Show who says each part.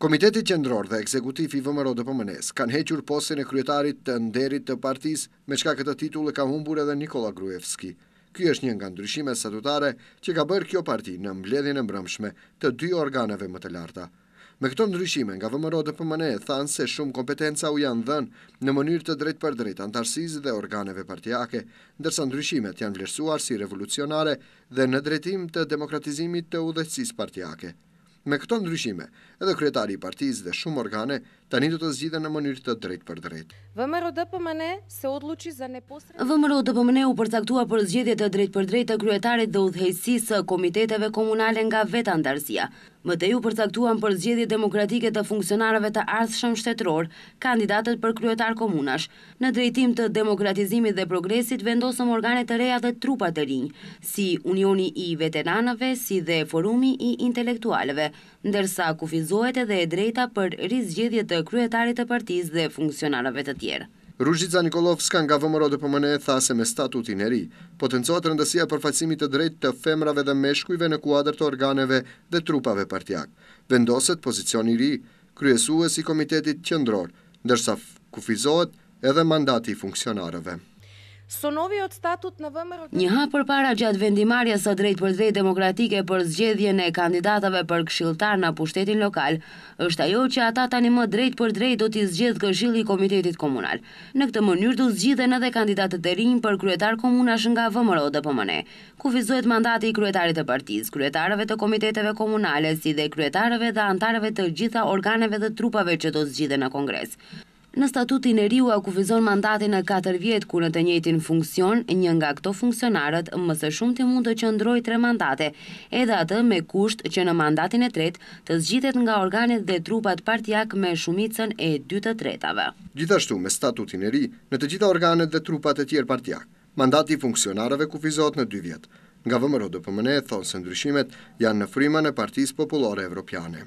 Speaker 1: Komiteti Qendror dhe Ekzekutiv i VMRO-DPMNE-së kanë hequr postin e kryetarit të nderit të partisë, me çka këtë titull e ka humbur edhe Nikolla Gruevski. Ky është një nga ndryshimet statutare që ka bërë kjo parti në mbledhjen e mbrëmshme të dy organeve më të larta. Me këto ndryshime nga VMRO-DPMNE thanë se shumë kompetenca u janë dhënë në mënyrë të drejtpërdrejtë anëtarësisë dhe organeve partiake, ndërsa ndryshimet janë vlerësuar si revolucionare dhe në drejtim të demokratizimit të udhëheqësisë partiake. Me këto ndryshime, edhe kryetari i partisë dhe shumë organe tani do të zgjidhen në mënyrë të
Speaker 2: drejtpërdrejtë. VMRO-DPMNE se odluči za neposredno.
Speaker 3: VMRO-DPMNE u përcaktua për zgjedhje të drejtpërdrejtë të kryetarit dhe udhëheqësisë së komiteteve komunale nga vetë anëtarësia. Më tej u përcaktuan për zgjedhje demokratike të funksionarëve të ardhshëm shtetërorë, kandidatët për kryetarë komunash, Në drejtim të demokratizimit dhe progresit vendosëm organe të reja dhe trupa të rinj, si Unioni i Veteranëve si dhe Forumi i Intelektualëve, ndërsa kufizohet edhe e drejta për rizgjedhje të kryetarit të partisë dhe funksionarëve të tjerë.
Speaker 1: Ruzhica Nikollovska nga VMRO-DPMNE tha se me statutin e ri, potencohet rëndësia e përfaqësimit të drejtë të femrave dhe meshkujve në kuadër të organeve dhe trupave partiak. Vendoset pozicion i ri, kryesues i Komitetit Qendror, ndërsa kufizohet edhe mandati
Speaker 2: i funksionarëve.
Speaker 3: Një hap përpara gjatë vendimmarrjes së drejtpërdrejtë demokratike për zgjedhjen e kandidatëve për këshilltarë në pushtetin lokal është ajo që ata tani më drejtpërdrejtë do t'i zgjedhë Këshilli i Komitetit Komunal. Në këtë mënyrë do zgjidhen edhe kandidatët e rinj për kryetarë komunash nga VMRO-DPMNE, Kufizohet mandati i kryetarit të partisë, kryetarëve të komiteteve komunale si dhe kryetarëve dhe anëtarëve të gjitha organeve dhe trupave që do zgjidhen në Kongres. Në Statutin e ri ua kufizon mandatin në katër vjet kur në të njëjtin funksion një nga këto funksionarët më së shumti mund të qëndrojë tre mandate, edhe atë me kusht që në mandatin e tretë të zgjidhet nga organet dhe trupat partiakë me shumicën e dy të tretave.
Speaker 1: Gjithashtu me Statutin e ri, në të gjitha organet dhe trupat e tjerë partiakë, Mandati i funksionarëve kufizohet në dy vjet. Nga VMRO-DPMNE thonë se ndryshimet janë në frymën e Partisë Popullore Evropiane.